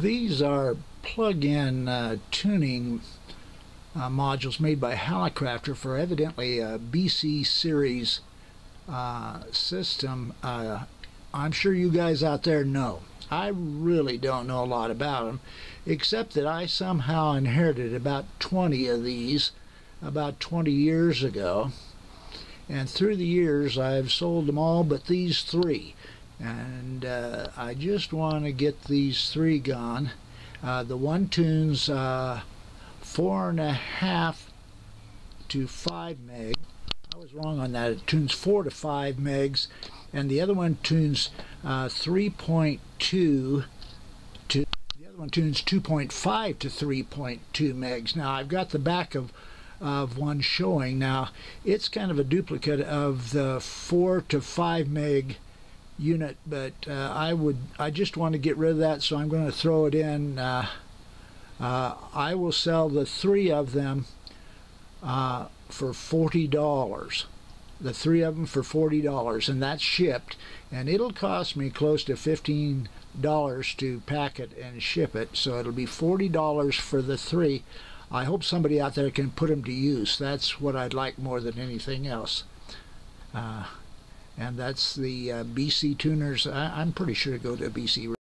These are plug-in uh, tuning uh, modules made by Hallicrafter for evidently a BC series uh, system. Uh, I'm sure you guys out there know. I really don't know a lot about them, except that I somehow inherited about 20 of these about 20 years ago. And through the years, I've sold them all but these three and uh, I just want to get these three gone. Uh, the one tunes uh, four and a half to five meg. I was wrong on that. It tunes four to five megs, and the other one tunes uh, 3.2 to. The other one tunes 2.5 to 3.2 megs. Now I've got the back of of one showing. Now it's kind of a duplicate of the four to five meg unit but uh, I would I just want to get rid of that so I'm going to throw it in. Uh, uh, I will sell the three of them uh, for $40 the three of them for $40 and that's shipped. And it'll cost me close to $15 to pack it and ship it so it'll be $40 for the three. I hope somebody out there can put them to use. That's what I'd like more than anything else. Uh, and that's the uh, BC tuners. I, am pretty sure to go to BC